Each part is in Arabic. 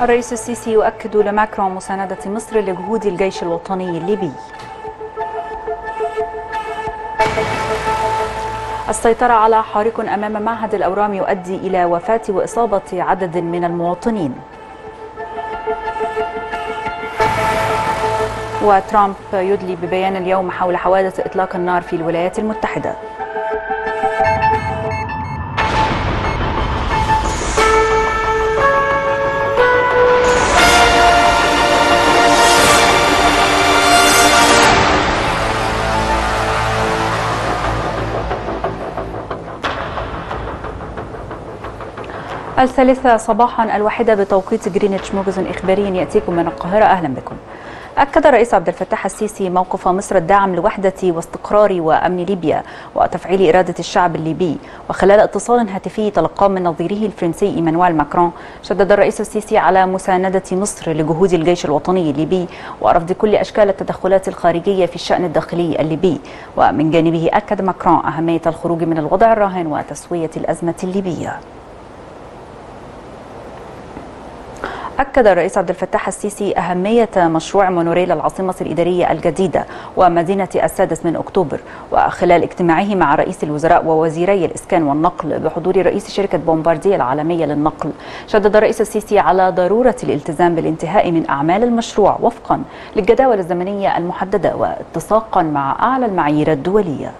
الرئيس السيسي يؤكد لماكرون مساندة مصر لجهود الجيش الوطني الليبي. السيطرة على حارق أمام معهد الأورام يؤدي إلى وفاة وإصابة عدد من المواطنين. وترامب يدلي ببيان اليوم حول حوادث إطلاق النار في الولايات المتحدة. الثالثة صباحا الواحدة بتوقيت جرينتش موجز إخباري يأتيكم من القاهرة. أهلا بكم. أكد الرئيس عبد الفتاح السيسي موقف مصر الداعم لوحدة واستقرار وأمن ليبيا وتفعيل إرادة الشعب الليبي. وخلال اتصال هاتفي تلقاه من نظيره الفرنسي إيمانويل ماكرون. شدد الرئيس السيسي على مساندة مصر لجهود الجيش الوطني الليبي ورفض كل أشكال التدخلات الخارجية في الشأن الداخلي الليبي. ومن جانبه أكد ماكرون أهمية الخروج من الوضع الراهن وتسوية الأزمة الليبية. أكد الرئيس عبد الفتاح السيسي أهمية مشروع مونوريل العاصمة الإدارية الجديدة ومدينة السادس من أكتوبر وخلال اجتماعه مع رئيس الوزراء ووزيري الإسكان والنقل بحضور رئيس شركة بومباردية العالمية للنقل. شدد الرئيس السيسي على ضرورة الالتزام بالانتهاء من أعمال المشروع وفقا للجداول الزمنية المحددة واتساقا مع أعلى المعايير الدولية.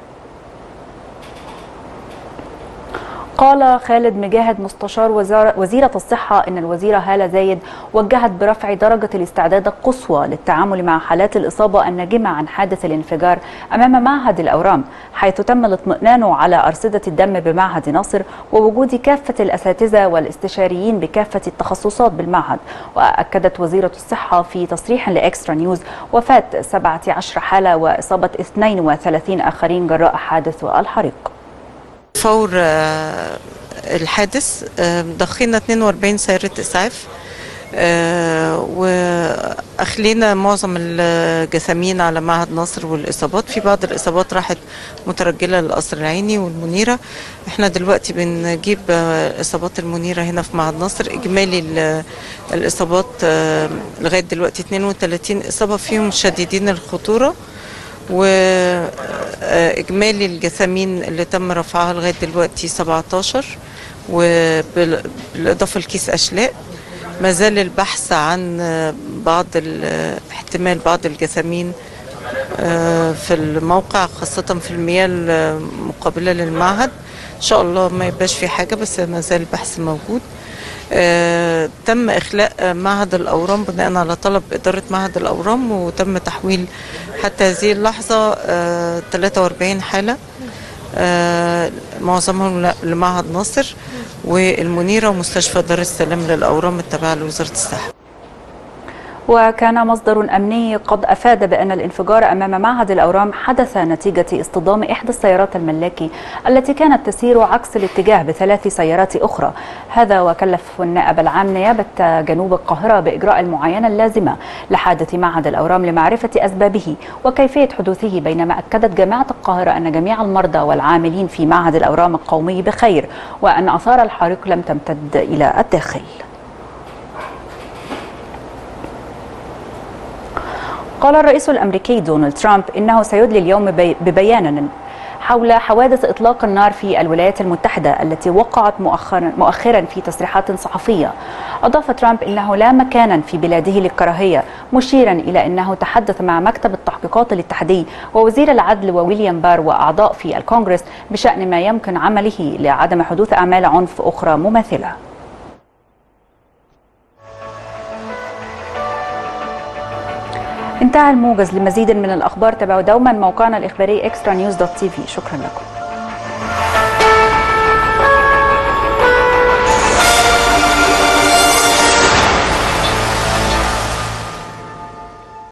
قال خالد مجاهد مستشار وزيرة الصحة أن الوزيرة هالة زايد وجهت برفع درجة الاستعداد القصوى للتعامل مع حالات الإصابة الناجمة عن حادث الانفجار أمام معهد الأورام حيث تم الاطمئنان على أرصدة الدم بمعهد ناصر ووجود كافة الأساتذة والاستشاريين بكافة التخصصات بالمعهد. وأكدت وزيرة الصحة في تصريح لإكسترا نيوز وفاة 17 حالة وإصابة 32 آخرين جراء حادث الحريق. فور الحادث ضخينا 42 سيارة إسعاف وأخلينا معظم الجثامين على معهد ناصر والإصابات. في بعض الإصابات راحت مترجلة للقصر العيني والمنيرة. إحنا دلوقتي بنجيب إصابات المنيرة هنا في معهد ناصر إجمالي الإصابات لغاية دلوقتي 32 إصابة فيهم شديدين الخطورة. وإجمالي الجثامين اللي تم رفعها لغاية دلوقتي 17 وبالإضافة لكيس أشلاء ما زال البحث عن بعض احتمال بعض الجثامين في الموقع خاصة في المياه المقابلة للمعهد. إن شاء الله ما يبقاش في حاجة بس ما زال البحث موجود. آه تم إخلاء معهد الأورام بناء على طلب إدارة معهد الأورام وتم تحويل حتى هذه اللحظة آه 43 حالة آه معظمهم لمعهد ناصر والمنيرة ومستشفى دار السلام للأورام التابعة لوزارة الصحة. وكان مصدر أمني قد أفاد بأن الانفجار أمام معهد الأورام حدث نتيجة اصطدام إحدى السيارات الملاكي التي كانت تسير عكس الاتجاه بثلاث سيارات أخرى. هذا وكلف النائب العام نيابة جنوب القاهرة بإجراء المعاينة اللازمة لحادث معهد الأورام لمعرفة أسبابه وكيفية حدوثه بينما أكدت جامعة القاهرة أن جميع المرضى والعاملين في معهد الأورام القومي بخير وأن آثار الحريق لم تمتد إلى الداخل. قال الرئيس الأمريكي دونالد ترامب إنه سيدلي اليوم ببيان حول حوادث إطلاق النار في الولايات المتحدة التي وقعت مؤخرا مؤخرا في تصريحات صحفية. أضاف ترامب إنه لا مكانا في بلاده للكراهية مشيرا إلى إنه تحدث مع مكتب التحقيقات الاتحادي ووزير العدل وويليام بار وأعضاء في الكونغرس بشأن ما يمكن عمله لعدم حدوث أعمال عنف أخرى مماثلة. انتهى الموجز لمزيد من الأخبار. تابعوا دوما موقعنا الإخباري Extra News dot TV شكرا لكم.